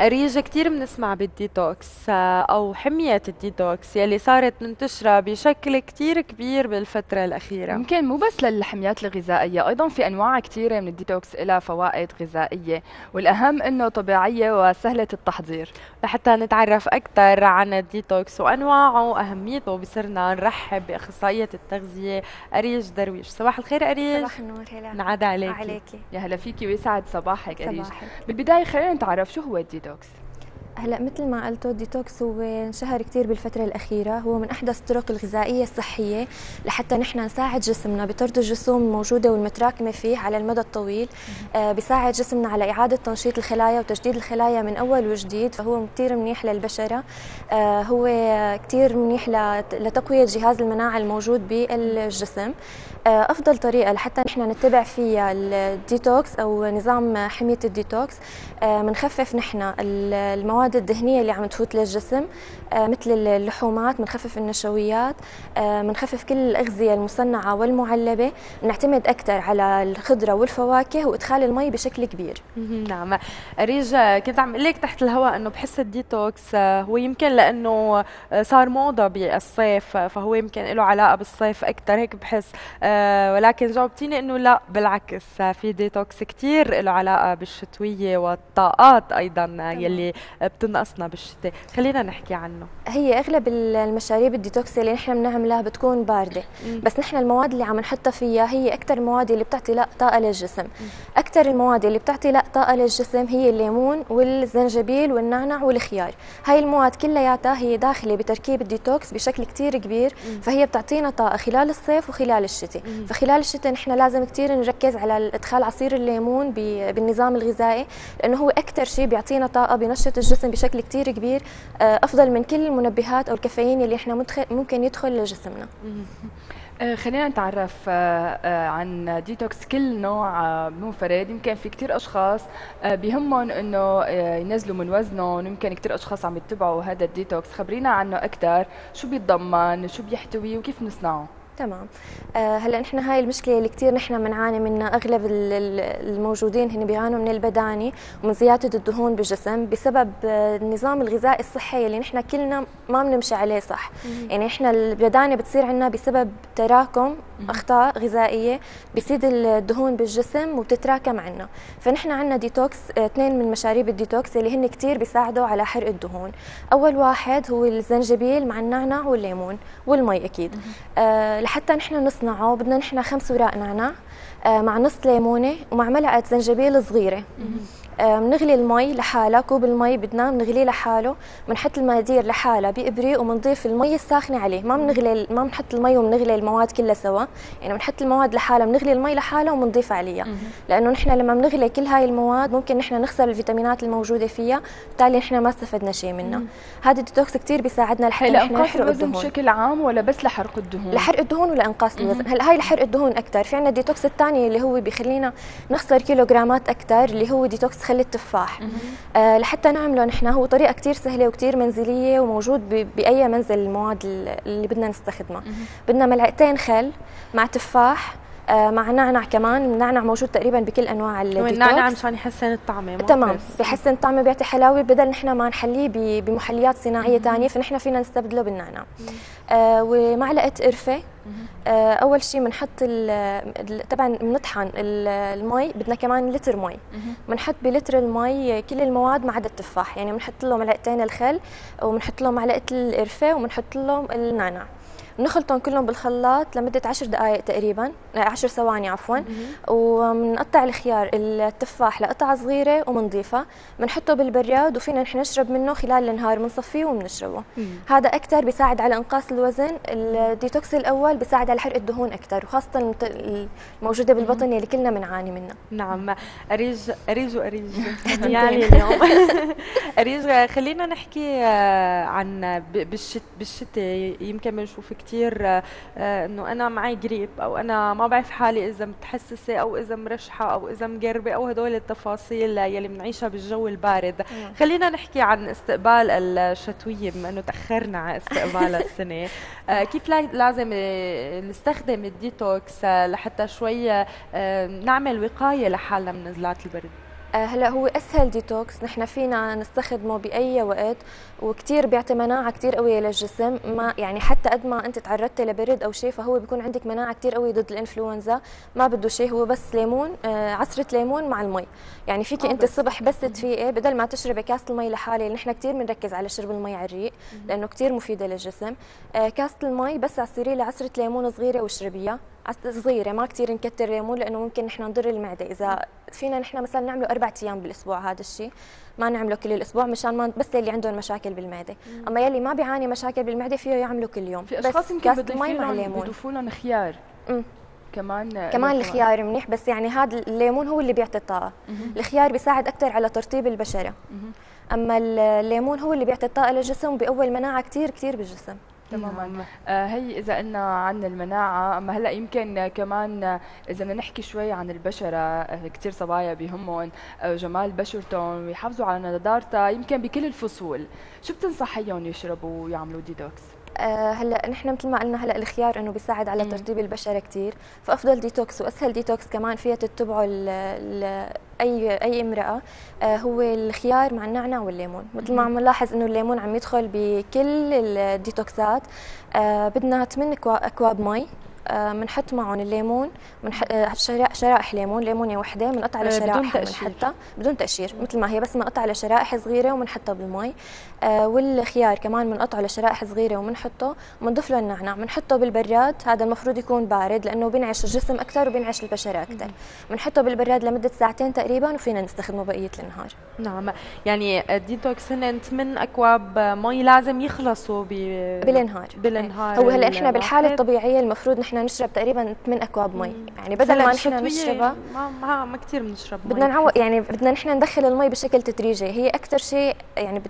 ريجا كثير بنسمع بالديتوكس آه، أو حمية الديتوكس يلي صارت منتشرة بشكل كثير كبير بالفترة الأخيرة. يمكن مو بس للحميات الغذائية أيضا في أنواع كثيرة من الديتوكس لها فوائد غذائية والأهم أنه طبيعية وسهلة التحضير. لحتى نتعرف أكثر عن الديتوكس وأنواعه وأهميته يسرنا نرحب بأخصائية التغذية أريج درويش. صباح الخير أريج. صباح النور هلا. ينعاد عليكي. عليكي. يا هلا فيكي ويسعد. صباحك أريج. صباحك. بالبداية خلينا نتعرف شو هو الديتوكس. هلا مثل ما قلتوا الديتوكس هو انشهر كثير بالفترة الأخيرة. هو من أحدث الطرق الغذائية الصحية لحتى نحن نساعد جسمنا بطرد السموم الموجودة والمتراكمة فيه على المدى الطويل. آه بيساعد جسمنا على إعادة تنشيط الخلايا وتجديد الخلايا من أول وجديد. فهو كثير منيح للبشرة. آه هو كثير منيح لتقوية جهاز المناعة الموجود بالجسم. آه أفضل طريقة لحتى نحن نتبع فيها الديتوكس أو نظام حمية الديتوكس بنخفف آه نحن المواد الدهنية اللي عم تفوت للجسم آه، مثل اللحومات بنخفف النشويات بنخفف كل الأغذية المصنعة والمعلبة نعتمد أكثر على الخضرة والفواكه وإدخال المي بشكل كبير. نعم. ريجا كنت عم قلك تحت الهواء إنه بحس الديتوكس هو يمكن لأنه صار موضة بالصيف فهو يمكن له علاقة بالصيف أكثر هيك بحس. ولكن جاوبتيني إنه لا بالعكس في ديتوكس كثير له علاقة بالشتوية والطاقات أيضا يلي بتنقصنا بالشتاء. خلينا نحكي عنه. هي أغلب المشاريب الديتوكس اللي نحن بنعملها بتكون باردة. مم. بس نحن المواد اللي عم نحطها فيها هي أكثر المواد اللي بتعطي الطاقة للجسم. أكثر المواد اللي بتعطي الطاقة للجسم هي الليمون والزنجبيل والنعنع والخيار. هاي المواد كلياتها هي داخلة بتركيب الديتوكس بشكل كثير كبير. فهي بتعطينا طاقة خلال الصيف وخلال الشتاء. فخلال الشتاء نحن لازم كثير نركز على ادخال عصير الليمون بالنظام الغذائي لأنه هو أكثر شيء بيعطينا طاقة بنشط الجسم بشكل كثير كبير آه، أفضل من كل المنبهات أو الكافيين اللي إحنا ممكن يدخل لجسمنا. آه، خلينا نتعرف آه، عن ديتوكس كل نوع منفرد. يمكن في كثير أشخاص بهمهم إنه ينزلوا من وزنهم. يمكن كثير أشخاص عم يتبعوا هذا الديتوكس. خبرينا عنه أكثر شو بيتضمن؟ شو بيحتوي؟ وكيف نصنعه؟ تمام. آه هلا نحن هاي المشكلة اللي كثير نحن بنعاني منها أغلب الموجودين هن بيعانوا من البدانه ومن زيادة الدهون بالجسم بسبب آه، النظام الغذائي الصحي اللي نحن كلنا ما بنمشي عليه صح. مم. يعني إحنا البدانة بتصير عندنا بسبب تراكم مم. أخطاء غذائية بيزيد الدهون بالجسم وبتتراكم عندنا فنحن عندنا ديتوكس آه، اثنين من مشاريب الديتوكس اللي هن كثير بيساعدوا على حرق الدهون. أول واحد هو الزنجبيل مع النعنع والليمون والمي أكيد. آه لحتى نحن نصنعه بدنا نحن خمس وراق نعناع آه مع نص ليمونة ومع ملعقه زنجبيل صغيرة. بنغلي المي لحالها كوب المي بدنا بنغليه لحاله بنحط المقادير لحالها بإبريق وبنضيف المي الساخنة عليه. ما بنغلي ما بنحط المي وبنغلي المواد كلها سوا. يعني بنحط المواد لحالها بنغلي المي لحالها وبنضيف عليها. لأنه نحن لما بنغلي كل هاي المواد ممكن نحن نخسر الفيتامينات الموجودة فيها بالتالي نحن ما استفدنا شيء منها. هذا الديتوكس كثير بيساعدنا لحتى نحن نحرق الوزن بشكل عام ولا بس لحرق الدهون؟ لحرق الدهون ولإنقاص الوزن. هلا هاي لحرق الدهون أكثر في عندنا الديتوكس الثاني اللي هو بيخلينا نخسر كيلوغرامات أكثر اللي هو ديتوكس خل التفاح. آه لحتى نعمله نحن. هو طريقة كثير سهلة وكثير منزلية وموجود بأي منزل المواد اللي بدنا نستخدمها. بدنا ملعقتين خل مع تفاح. مع نعنع كمان. النعنع موجود تقريبا بكل أنواع الديتوكس النعنع مشان يحسن الطعمه تمام. بحسن الطعمه بيعطي حلاوة بدل نحن ما نحليه بمحليات صناعية ثانية فنحن فينا نستبدله بالنعنع آه ومعلقة قرفة. آه أول شيء بنحط طبعا بنطحن المي بدنا كمان لتر مي. بنحط بلتر المي كل المواد ما عدا التفاح. يعني بنحط له معلقتين الخل وبنحط له معلقة القرفة وبنحط له النعناع. بنخلطهم كلهم بالخلاط لمدة 10 دقائق تقريبا 10 ثواني عفوا. وبنقطع الخيار التفاح لقطع صغيرة وبنضيفها بنحطه بالبراد وفينا نحن نشرب منه خلال النهار بنصفيه وبنشربه هذا أكثر بيساعد على إنقاص الوزن. الديتوكس الأول بيساعد على حرق الدهون أكثر وخاصة الموجودة بالبطن اللي كلنا بنعاني منها. نعم. أريج أريج وأريج. يعني اليوم. أريج خلينا نحكي آه، عن بالشتاء بالشتاء. يمكن بنشوف كثير آه، إنه أنا معي جريب أو أنا ما بعرف حالي إذا متحسسة أو إذا مرشحة أو إذا مكربة أو هدول التفاصيل يلي بنعيشها بالجو البارد. خلينا نحكي عن استقبال الشتوية بما إنه تأخرنا على استقبال السنة. آه، كيف لازم نستخدم الديتوكس لحتى شوي نعمل وقاية لحالنا من نزلات البرد؟ هلا هو اسهل ديتوكس نحن فينا نستخدمه بأي وقت وكثير بيعطي مناعه كثير قوية للجسم ما يعني حتى قد ما انت تعرضتي لبرد أو شيء فهو بيكون عندك مناعة كثير قوية ضد الإنفلونزا ما بده شيء هو بس ليمون آه عصرة ليمون مع المي. يعني فيك آه انت الصبح بس تفيقي بدل ما تشربي كاسه المي لحالة نحن كثير بنركز على شرب المي على الريق لأنه كثير مفيدة للجسم. آه كاسه المي بس عصري لي عصره ليمون صغيرة واشربيها. صغيرة ما كثير نكتر ليمون لأنه ممكن نحن نضر المعدة. إذا فينا نحن مثلا نعمله أربع أيام بالأسبوع هذا الشيء. ما نعمله كل الأسبوع مشان ما بس اللي عندهم مشاكل بالمعدة. مم. أما يلي ما بيعاني مشاكل بالمعدة فيه يعمله كل يوم. في أشخاص يمكن بيضيفوا لهم خيار. مم. كمان كمان الخيار منيح بس يعني هذا الليمون هو اللي بيعطي الطاقة. الخيار بيساعد أكثر على ترطيب البشرة. أما الليمون هو اللي بيعطي الطاقة للجسم وبيقوي المناعة كثير كثير بالجسم. تماما. نعم. آه هي إذا قلنا عن المناعة أما هلأ يمكن كمان إذا بدنا نحكي شوي عن البشرة آه كثير صبايا بهمهم آه جمال بشرتهم ويحافظوا على نضارتها يمكن بكل الفصول. شو بتنصحيهم يشربوا ويعملوا ديتوكس؟ آه هلا نحن مثل ما قلنا هلا الخيار إنه بيساعد على ترطيب البشرة كثير فأفضل ديتوكس وأسهل ديتوكس كمان فيها تتبعه أي أي امرأة آه هو الخيار مع النعناع والليمون. مثل ما عم نلاحظ إنه الليمون عم يدخل بكل الديتوكسات آه بدنا 8 أكواب مي. بنحط آه، معهم الليمون بنحط آه، شرائح ليمون ليمونه وحدة بنقطع على شرائح بدون تقشير بدون تقشير مثل ما هي بس بنقطع على شرائح صغيرة وبنحطها بالمي. آه والخيار كمان بنقطعه لشرائح صغيرة وبنحطه وبنضيف له النعناع بنحطه بالبراد. هذا المفروض يكون بارد لأنه بينعش الجسم أكثر وبينعش البشرة أكثر. بنحطه بالبراد لمدة ساعتين تقريبا وفينا نستخدمه بقية النهار. نعم. يعني الديتوكس هن من أكواب مي لازم يخلصوا بالنهار. بالنهار هو هلأ إحنا بالحالة الطبيعية المفروض نحن نشرب تقريبا 8 أكواب مي. يعني بدل ما نحن نشربها ما ما, ما كثير بنشرب بدنا نعوض يعني بدنا نحن ندخل المي بشكل تدريجي. هي أكثر شيء يعني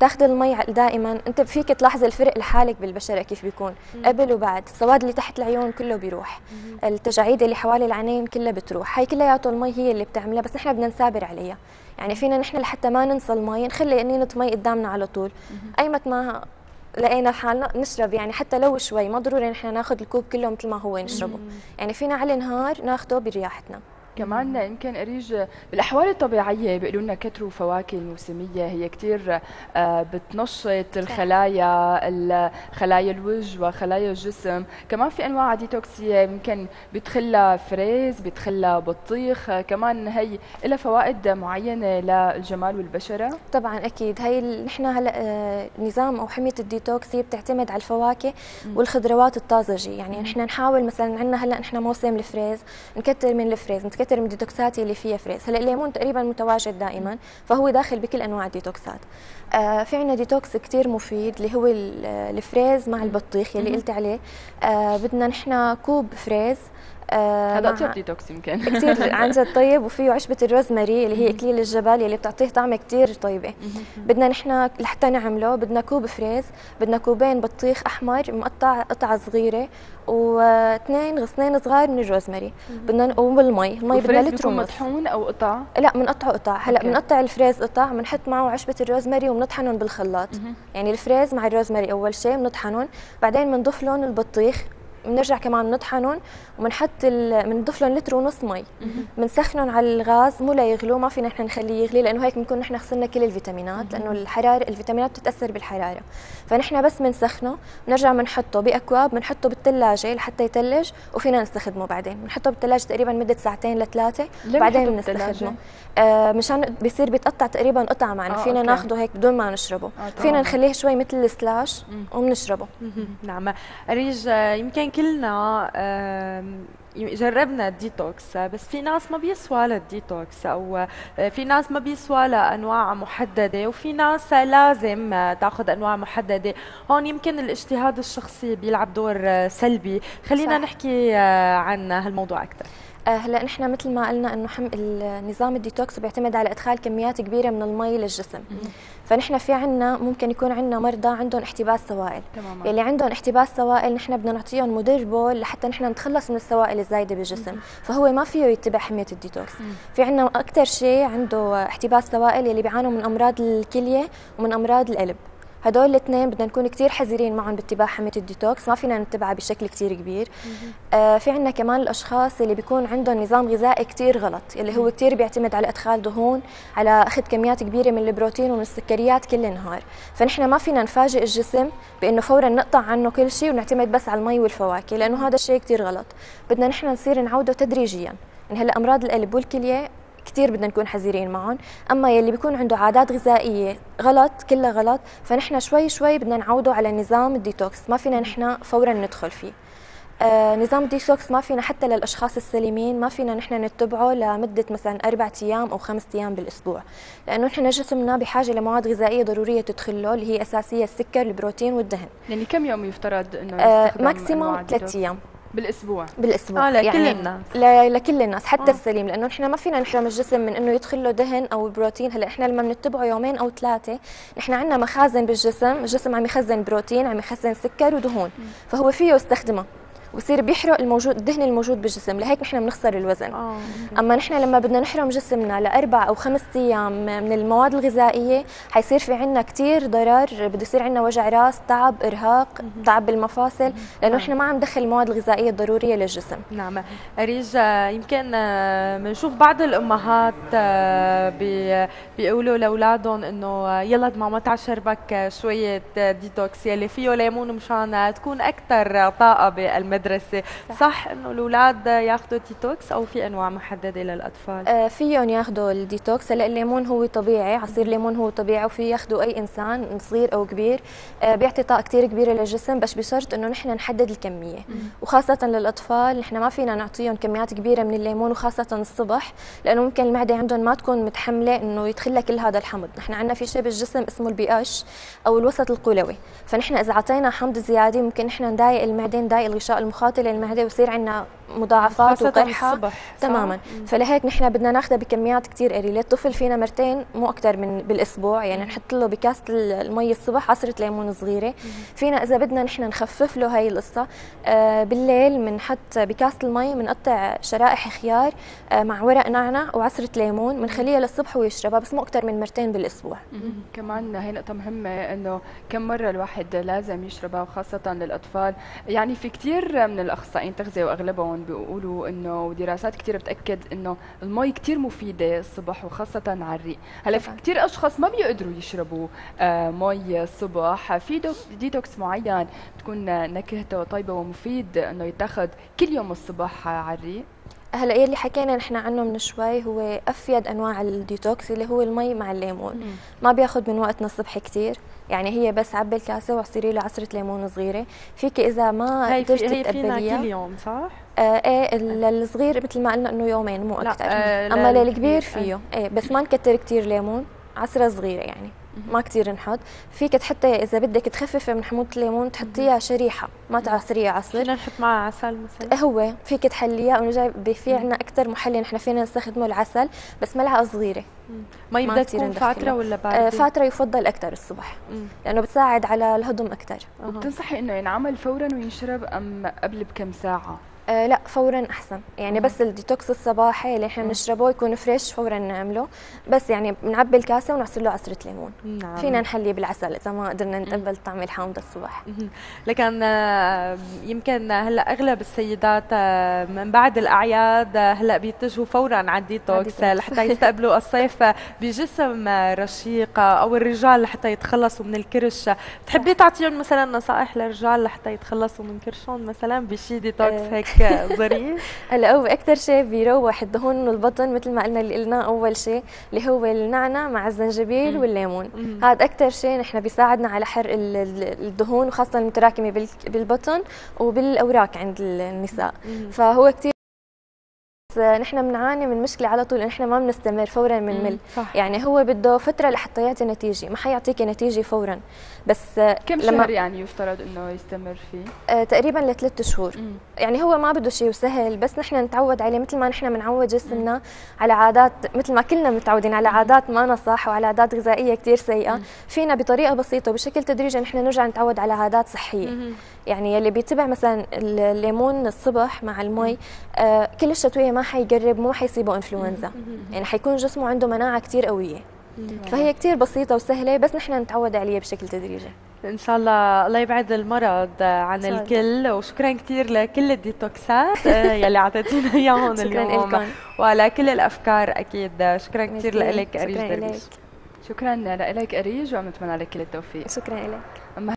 تاخذ المي دائما. أنت فيك تلاحظ الفرق لحالك بالبشره كيف بيكون. قبل وبعد. السواد اللي تحت العيون كله بيروح. التجاعيد اللي حوالي العينين كلها بتروح. هي كلياته المي هي اللي بتعملها بس نحن بدنا نثابر عليها. يعني فينا نحن لحتى ما ننسى المي نخلي قنينه مي قدامنا على طول. ايمت ما لقينا حالنا نشرب يعني حتى لو شوي ما ضروري نحن ناخذ الكوب كله مثل ما هو نشربه. يعني فينا على النهار ناخذه برياحتنا. كمان يمكن أريج بالأحوال الطبيعية بيقولوا لنا كتروا فواكه الموسمية هي كثير آه، بتنشط الخلايا خلايا الوجه وخلايا الجسم. كمان في أنواع ديتوكسية يمكن بيدخلها فريز بيدخلها بطيخ. كمان هي لها فوائد معينة للجمال والبشرة. طبعا أكيد. هي نحن هلا آه، نظام أو حمية الديتوكس هي بتعتمد على الفواكه والخضروات الطازجة. يعني نحن نحاول مثلا عندنا هلا نحن موسم الفريز نكتر من الفريز. كثر من الديتوكسات اللي فيها فريز. هلا الليمون تقريبا متواجد دائما فهو داخل بكل أنواع الديتوكسات. آه في عندنا ديتوكس كثير مفيد اللي هو الفريز مع البطيخ يلي قلت عليه. آه بدنا نحن كوب فريز. هذا أطيب ديتوكس يمكن. كثير عن جد طيب وفيه عشبة الروزماري اللي هي اكليل الجبل اللي بتعطيه طعمه كثير طيبة. بدنا نحن لحتى نعمله بدنا كوب فريز بدنا كوبين بطيخ أحمر مقطع قطع صغيرة واثنين غصنين صغار من الروزماري. بدنا والمي المي بدنا لتر ونص. مطحون أو قطع؟ لا بنقطعه قطع. هلأ بنقطع الفريز قطع بنحط معه عشبة الروزماري وبنطحنهم بالخلاط. يعني الفريز مع الروزماري أول شيء بنطحنهم بعدين بنضيف لهم البطيخ بنرجع كمان نطحنهم وبنحط بنضيف لهم لتر ونص مي. بنسخنهم على الغاز مو ليغلوا ما فينا نحن نخليه يغلي لأنه هيك بنكون نحن خسرنا كل الفيتامينات لأنه الحراره الفيتامينات بتتأثر بالحرارة. فنحن بس بنسخنه بنرجع بنحطه بأكواب بنحطه بالثلاجة لحتى يتلج وفينا نستخدمه بعدين. بنحطه بالثلاجة تقريبا مدة ساعتين لثلاثة بعدين بنستخدمه. آه مشان بيصير بيتقطع تقريبا قطع معنا آه فينا ناخده هيك بدون ما نشربه. آه فينا نخليه شوي مثل السلاش وبنشربه نعم. أريج يمكن كلنا جربنا الديتوكس بس في ناس ما بيسوى لها الديتوكس أو في ناس ما بيسوى لها انواع محددة وفي ناس لازم تاخذ أنواع محددة. هون يمكن الاجتهاد الشخصي بيلعب دور سلبي. خلينا صح. نحكي عن هالموضوع أكثر آه، هلا نحن مثل ما قلنا إنه حم... النظام الديتوكس بيعتمد على إدخال كميات كبيرة من المي للجسم فنحن في عنا ممكن يكون عندنا مرضى عندهم احتباس سوائل تماما. يلي عندهم احتباس سوائل نحن بدنا نعطيهم مدر بول لحتى نحن نتخلص من السوائل الزايدة بالجسم مم. فهو ما فيه يتبع حمية الديتوكس مم. في عنا أكثر شيء عنده احتباس سوائل يلي بيعانوا من أمراض الكلية ومن أمراض القلب هدول الاثنين بدنا نكون كثير حذرين معهم باتباع حميه الديتوكس ما فينا نتبعها بشكل كثير كبير. آه في عندنا كمان الأشخاص اللي بيكون عندهم نظام غذائي كثير غلط اللي هو كثير بيعتمد على إدخال دهون على أخذ كميات كبيرة من البروتين ومن السكريات كل النهار فنحن ما فينا نفاجئ الجسم بإنه فورا نقطع عنه كل شيء ونعتمد بس على المي والفواكه لأنه هذا الشيء كثير غلط. بدنا نحن نصير نعوده تدريجيا. يعني هلأ أمراض القلب والكلية كثير بدنا نكون حذرين معهم. أما يلي بيكون عنده عادات غذائية غلط كلها غلط فنحن شوي شوي بدنا نعوده على نظام الديتوكس ما فينا نحن فورا ندخل فيه. آه نظام الديتوكس ما فينا حتى للأشخاص السليمين ما فينا نحن نتبعه لمدة مثلا أربع أيام أو خمس أيام بالأسبوع. لأنه نحن جسمنا بحاجة لمواد غذائية ضرورية تدخل له اللي هي أساسية السكر البروتين والدهن. يعني كم يوم يفترض إنه آه ماكسيموم ثلاث أيام. بالأسبوع. بالأسبوع. آه لكل يعني الناس. لكل الناس حتى آه. السليم لأنه نحن ما فينا نحرم الجسم من إنه يدخل له دهن أو بروتين. هلأ إحنا لما بنتبعه يومين أو ثلاثة نحن عندنا مخازن بالجسم الجسم عم يخزن بروتين عم يخزن سكر ودهون. فهو فيه يستخدمه. ويصير بيحرق الموجود الدهن الموجود بالجسم لهيك نحن بنخسر الوزن. أوه. أما نحن لما بدنا نحرم جسمنا لأربع أو خمس أيام من المواد الغذائية حيصير في عندنا كثير ضرر بده يصير عندنا وجع راس تعب إرهاق تعب بالمفاصل لأنه نحن ما عم ندخل المواد الغذائيه الضروريه للجسم. نعم. أريج يمكن بنشوف بعض الأمهات آه، بيقولوا لأولادهم إنه يلا ماما تعال شربك شوية ديتوكس يلي فيه ليمون مشان تكون أكثر طاقة بالمدرسة. المدرسة. صح, صح إنه الأولاد ياخذوا ديتوكس أو في أنواع محددة للأطفال؟ آه فيهم ياخذوا الديتوكس هلأ الليمون هو طبيعي عصير ليمون هو طبيعي وفي ياخذوا أي إنسان صغير أو كبير. آه بيعطي طاقة كثير كبيرة للجسم بس بشرط إنه نحن نحدد الكمية. وخاصة للأطفال نحن ما فينا نعطيهم كميات كبيرة من الليمون وخاصة الصبح لأنه ممكن المعدة عندهم ما تكون متحملة إنه يدخل كل هذا الحمض. نحن عندنا في شيء بالجسم اسمه البي اتش أو الوسط القلوي فنحن إذا أعطينا حمض زيادة ممكن نحن نضايق المعدة نضايق الغشاء المخاطي للمعده ويصير عندنا مضاعفات وقرحة. تماما. فلهيك نحن بدنا ناخذها بكميات كثير قليلة. الطفل فينا مرتين مو أكثر من بالأسبوع. يعني نحط له بكاسه المي الصبح عصرة ليمون صغيرة. فينا إذا بدنا نحن نخفف له هاي القصة. آه بالليل بنحط بكاسه المي بنقطع شرائح خيار آه مع ورق نعنع وعصرة ليمون بنخليها للصبح ويشربها بس مو أكثر من مرتين بالأسبوع. كمان هي نقطة مهمة إنه كم مرة الواحد لازم يشربها وخاصة للأطفال. يعني في كثير من الأخصائيين تغذية وأغلبهم بيقولوا إنه دراسات كثير بتأكد إنه المي كثير مفيدة الصبح وخاصة على الريق. هلأ في كثير أشخاص ما بيقدروا يشربوا آه مي الصبح. في ديتوكس معين تكون نكهته طيبة ومفيد إنه يتاخذ كل يوم الصبح على الريق. هلا يلي حكينا نحن عنه من شوي هو أفيد أنواع الديتوكس اللي هو المي مع الليمون. مم. ما بياخذ من وقتنا الصبح كثير يعني هي بس عبي الكاسة وعصيري له عصرة ليمون صغيرة. فيك إذا ما قدرت تتقبليها. كل يوم صح؟ آه إيه الصغير مثل ما قلنا إنه يومين مو أكثر آه أما للكبير فيه. إيه بس ما نكتر كثير ليمون. عصرة صغيرة يعني. ما كثير نحط. فيك تحطي إذا بدك تخففي من حموضة الليمون تحطيها شريحة ما تعصريها عصير. فينا نحط معها عسل مثلا. هو فيك تحليها إنه جاي في عندنا أكثر محلي نحن فينا نستخدمه العسل بس ملعقة صغيرة. مي بدها تكون فاترة ولا؟ آه فاترة يفضل أكثر الصبح مم. لأنه بتساعد على الهضم أكثر وبتنصحي إنه ينعمل فورا وينشرب أم قبل بكم ساعة؟ آه لا فورا أحسن. يعني بس الديتوكس الصباحي اللي إحنا بنشربه يكون fresh فورا نعمله. بس يعني بنعبي الكاسة ونعصر له عصرة ليمون. نعم. فينا نحليه بالعسل إذا ما قدرنا نتقبل طعم الحامض الصبح لكن آه، يمكن هلأ أغلب السيدات آه، من بعد الأعياد آه، هلأ بيتجهوا فورا على الديتوكس لحتى يستقبلوا الصيف بجسم رشيق أو الرجال لحتى يتخلصوا من الكرش. بتحبي تعطيهم مثلا نصائح للرجال لحتى يتخلصوا من كرشهم مثلا بشي ديتوكس هيك؟ ظريف هلا هو أكثر شيء بيروح الدهون من البطن مثل ما قلنا اللي قلناه أول شيء اللي هو النعنع مع الزنجبيل والليمون. هذا أكثر شيء نحن بيساعدنا على حرق الدهون وخاصة المتراكمة بالبطن وبالأوراق عند النساء. فهو كثير نحن بنعاني من مشكلة على طول نحن ما بنستمر فورا بنمل يعني هو بده فترة لحتى يعطي نتيجة ما حيعطيك نتيجة فورا. بس كم لما شهر يعني يفترض إنه يستمر فيه؟ آه تقريبا لثلاث شهور. مم. يعني هو ما بده شيء سهل بس نحن نتعود عليه مثل ما نحن بنعود جسمنا. على عادات مثل ما كلنا متعودين على عادات ما صح وعلى عادات غذائية كثير سيئة. مم. فينا بطريقة بسيطة وبشكل تدريجي نحن نرجع نتعود على عادات صحية. مم. يعني يلي بيتبع مثلا الليمون الصبح مع المي آه كل الشتويه ما حيقرب مو حيصيبه انفلونزا يعني حيكون جسمه عنده مناعة كثير قوية. فهي كثير بسيطة وسهلة بس نحن نتعود عليها بشكل تدريجي. إن شاء الله الله يبعد المرض عن الكل وشكرا كثير لكل الديتوكسات يلي اعطيتينا إياهم اليوم. شكرا وعلى كل الأفكار أكيد. شكرا كثير لك أريج شكرا لك أريج وعم نتمنى لك كل التوفيق. شكرا لك